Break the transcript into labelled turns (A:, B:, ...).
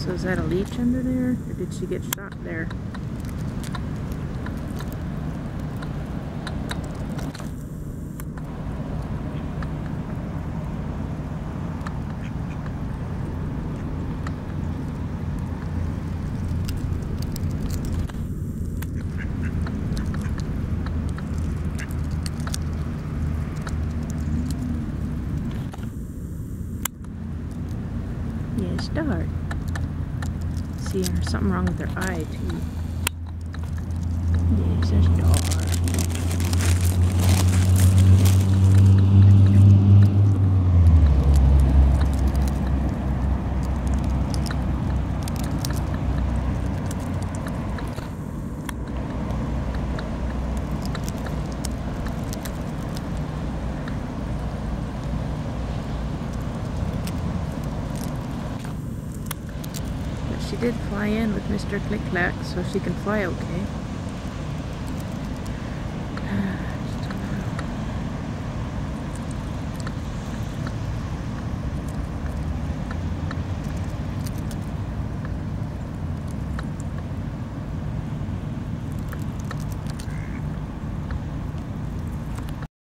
A: So is that a leech under there? Or did she get shot there? Yeah, start. See, there's something wrong with her eye, too. Yes, a star. But she did fly in with Mr. Click Clack, so she can fly okay.